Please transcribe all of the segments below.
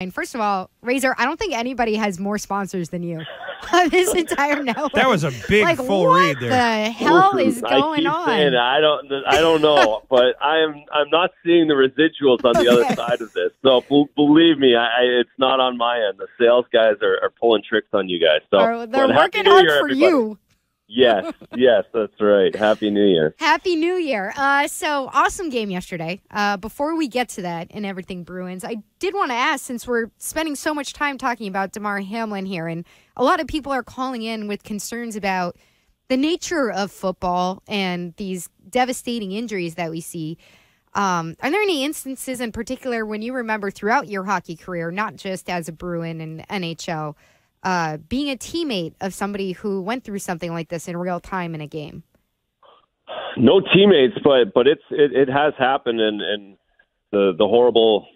And first of all, Razor, I don't think anybody has more sponsors than you. this entire network. That was a big like, full what read there. What the hell is I going keep on? saying. I don't. I don't know, but I am. I'm not seeing the residuals on the Okay. other side of this. So b- believe me, I, I, it's not on my end. The sales guys are, are pulling tricks on you guys. So They're, they're working New hard Year, for everybody. you. Yes, yes, that's right. Happy New Year. Happy New Year. Uh, so, awesome game yesterday. Uh, before we get to that and everything Bruins, I did want to ask since we're spending so much time talking about Damar Hamlin here, and a lot of people are calling in with concerns about the nature of football and these devastating injuries that we see. Um, are there any instances in particular when you remember throughout your hockey career, not just as a Bruin and NHL, uh, being a teammate of somebody who went through something like this in real time in a game? No teammates, but but it's it, it has happened, and and the the horrible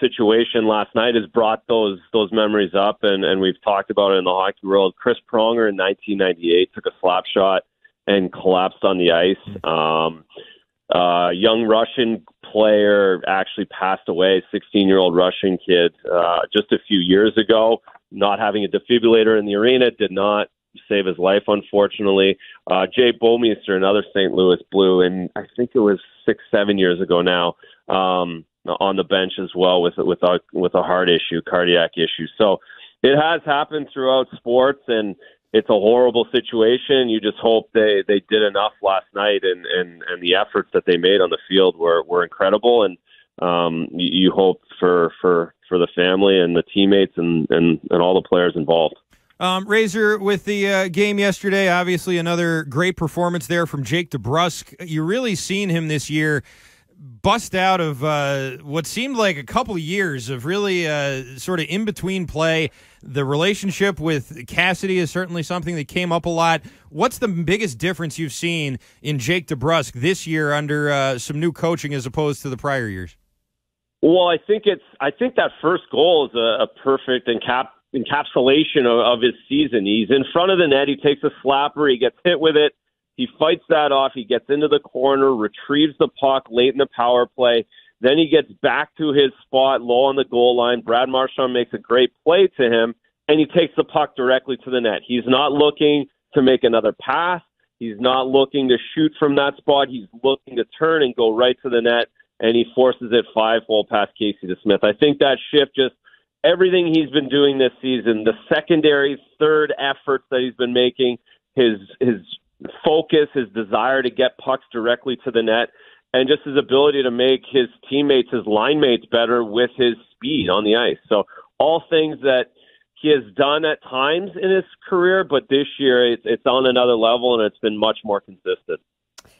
situation last night has brought those those memories up, and and we've talked about it in the hockey world. Chris Pronger in 1998 took a slap shot and collapsed on the ice. Um, uh, young Russian player actually passed away, 16 year old Russian kid, uh, just a few years ago. Not having a defibrillator in the arena did not save his life, unfortunately. Uh, Jay Bouwmeester, another St. Louis Blue, and I think it was six, seven years ago now, um, on the bench as well with with a with a heart issue, cardiac issue. So it has happened throughout sports, and it's a horrible situation. You just hope they they did enough last night, and and and the efforts that they made on the field were were incredible, and um, you, you hope for for for the family and the teammates and and and all the players involved. Um, Razor, with the uh, game yesterday, obviously another great performance there from Jake DeBrusk. You really seen him this year bust out of uh, what seemed like a couple of years of really uh, sort of in between play. The relationship with Cassidy is certainly something that came up a lot. What's the biggest difference you've seen in Jake DeBrusk this year under uh, some new coaching as opposed to the prior years? Well, I think it's I think that first goal is a, a perfect encap encapsulation of, of his season. He's in front of the net. He takes a slapper. He gets hit with it. He fights that off. He gets into the corner, retrieves the puck late in the power play. Then he gets back to his spot low on the goal line. Brad Marchand makes a great play to him, and he takes the puck directly to the net. He's not looking to make another pass. He's not looking to shoot from that spot. He's looking to turn and go right to the net, and he forces it five hole past Casey DeSmith. I think that shift just everything he's been doing this season, the secondary, third efforts that he's been making, his his focus, his desire to get pucks directly to the net, and just his ability to make his teammates, his line mates better with his speed on the ice. So all things that he has done at times in his career, but this year it's, it's on another level and it's been much more consistent.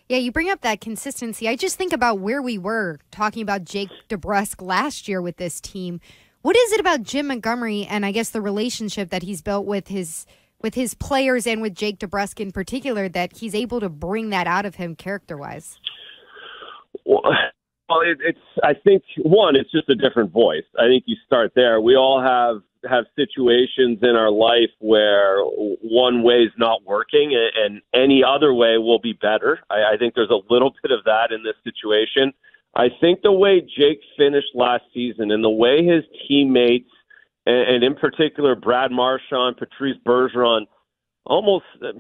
Yeah, you bring up that consistency. I just think about where we were talking about Jake DeBrusk last year with this team. What is it about Jim Montgomery and I guess the relationship that he's built with his with his players and with Jake DeBrusk in particular that he's able to bring that out of him character wise? Well, it, it's. I think one, it's just a different voice. I think you start there. We all have have situations in our life where one way is not working, and, and any other way will be better. I, I think there's a little bit of that in this situation. I think the way Jake finished last season and the way his teammates, and, and in particular Brad Marchand, Patrice Bergeron, almost uh,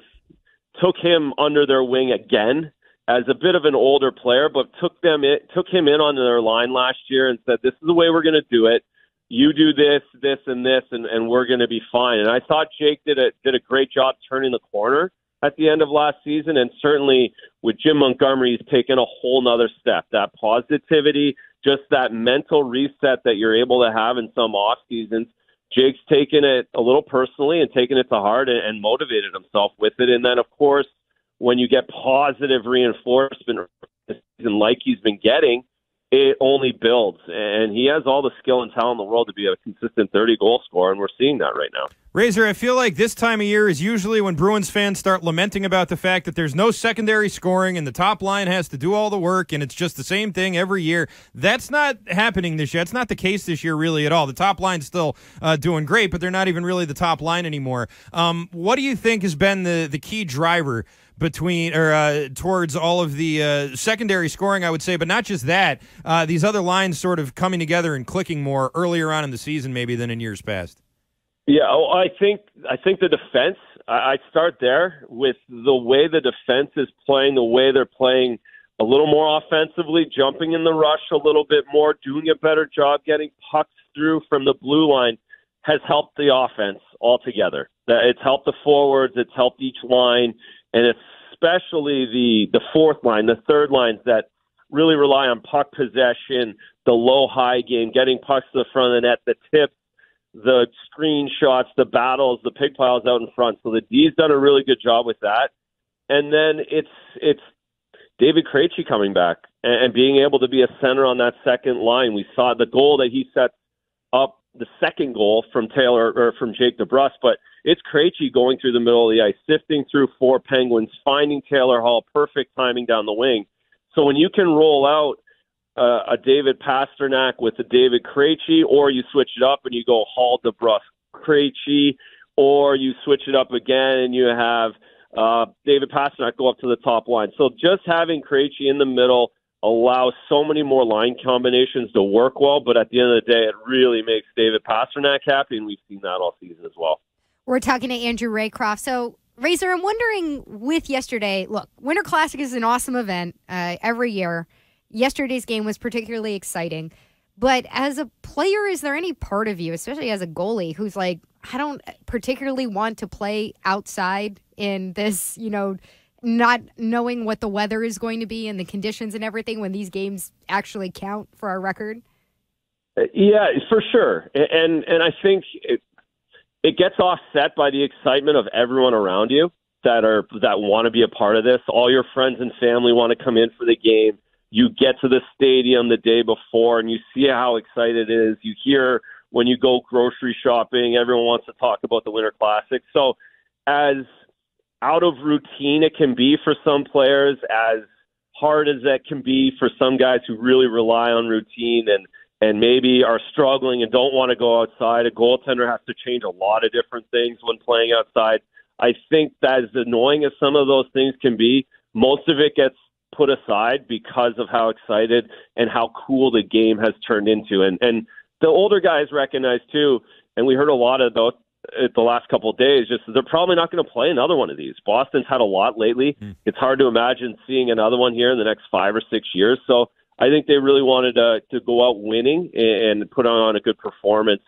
took him under their wing again as a bit of an older player, but took them in, took him in on their line last year and said, "This is the way we're going to do it. You do this, this, and this, and, and we're going to be fine." And I thought Jake did a did a great job turning the corner at the end of last season, and certainly with Jim Montgomery, he's taken a whole nother step. That positivity, just that mental reset that you're able to have in some off seasons. Jake's taken it a little personally and taken it to heart and, and motivated himself with it. And then, of course, when you get positive reinforcement like he's been getting, it only builds. And he has all the skill and talent in the world to be a consistent 30 goal scorer, and we're seeing that right now. Razor, I feel like this time of year is usually when Bruins fans start lamenting about the fact that there's no secondary scoring and the top line has to do all the work and it's just the same thing every year. That's not happening this year. It's not the case this year really at all. The top line's still uh, doing great, but they're not even really the top line anymore. Um, what do you think has been the, the key driver between or uh, towards all of the uh, secondary scoring, I would say, but not just that. Uh, these other lines sort of coming together and clicking more earlier on in the season, maybe than in years past. Yeah, oh, I think I think the defense. I, I'd start there with the way the defense is playing, the way they're playing a little more offensively, jumping in the rush a little bit more, doing a better job getting pucks through from the blue line has helped the offense altogether. It's helped the forwards, it's helped each line, and especially the the fourth line, the third lines that really rely on puck possession, the low high game, getting pucks to the front of the net, the tips the screenshots, the battles, the pig piles out in front. So the D's done a really good job with that. And then it's it's David Krejci coming back and, and being able to be a center on that second line. We saw the goal that he set up the second goal from Taylor or from Jake DeBrusk, but it's Krejci going through the middle of the ice, sifting through four Penguins, finding Taylor Hall, perfect timing down the wing. So when you can roll out uh, a David Pastrnak with a David Krejci, or you switch it up and you go Hall, DeBrusk, Krejci, or you switch it up again and you have uh, David Pastrnak go up to the top line. So just having Krejci in the middle allows so many more line combinations to work well, but at the end of the day, it really makes David Pastrnak happy, and we've seen that all season as well. We're talking to Andrew Raycroft. So, Razor, I'm wondering with yesterday, look, Winter Classic is an awesome event uh, every year yesterday's game was particularly exciting. But as a player, is there any part of you, especially as a goalie, who's like, I don't particularly want to play outside in this, you know, not knowing what the weather is going to be and the conditions and everything when these games actually count for our record? Uh, yeah, for sure. And and I think it, it gets offset by the excitement of everyone around you that are that want to be a part of this. All your friends and family want to come in for the game you get to the stadium the day before and you see how excited it is. You hear when you go grocery shopping, everyone wants to talk about the Winter Classic. So, as out of routine it can be for some players, as hard as that can be for some guys who really rely on routine and and maybe are struggling and don't want to go outside. A goaltender has to change a lot of different things when playing outside. I think that as annoying as some of those things can be, most of it gets put aside because of how excited and how cool the game has turned into. And and the older guys recognize too, and we heard a lot about it the last couple of days. Just they're probably not going to play another one of these. Boston's had a lot lately. Mm. It's hard to imagine seeing another one here in the next five or six years. So I think they really wanted to to go out winning and put on a good performance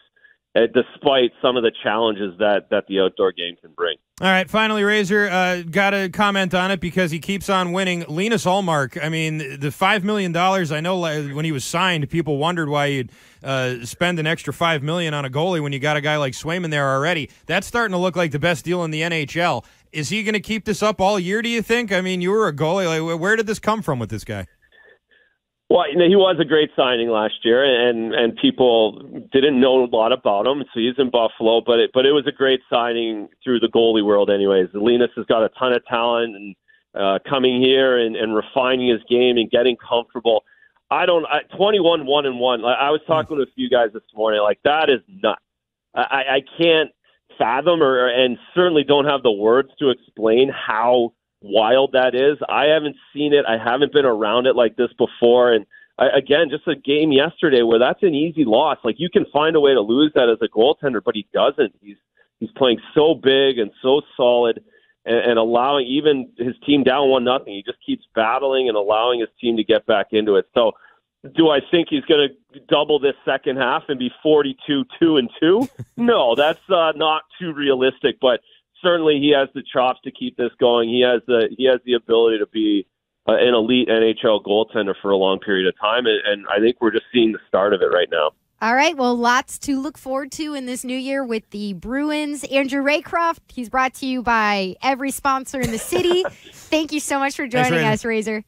uh, despite some of the challenges that that the outdoor game can bring. All right, finally, Razor, uh, got to comment on it because he keeps on winning. Linus Ullmark, I mean, the $5 million, I know when he was signed, people wondered why you'd uh, spend an extra 5 million on a goalie when you got a guy like Swayman there already. That's starting to look like the best deal in the NHL. Is he going to keep this up all year, do you think? I mean, you were a goalie. Like, where did this come from with this guy? Well, you know, he was a great signing last year, and and people didn't know a lot about him. So he's in Buffalo, but it, but it was a great signing through the goalie world, anyways. Linus has got a ton of talent, and uh, coming here and, and refining his game and getting comfortable. I don't. I, Twenty-one, one and one. Like, I was talking to a few guys this morning. Like that is nuts. I, I can't fathom, or and certainly don't have the words to explain how wild that is. I haven't seen it. I haven't been around it like this before. And I, again, just a game yesterday where that's an easy loss. Like you can find a way to lose that as a goaltender, but he doesn't. He's he's playing so big and so solid, and, and allowing even his team down one nothing. He just keeps battling and allowing his team to get back into it. So. Do I think he's going to double this second half and be 42 2 and 2? No, that's uh, not too realistic, but certainly he has the chops to keep this going. He has the he has the ability to be uh, an elite NHL goaltender for a long period of time, and, and I think we're just seeing the start of it right now. All right, well, lots to look forward to in this new year with the Bruins. Andrew Raycroft, he's brought to you by every sponsor in the city. Thank you so much for joining Thanks, us, Razor.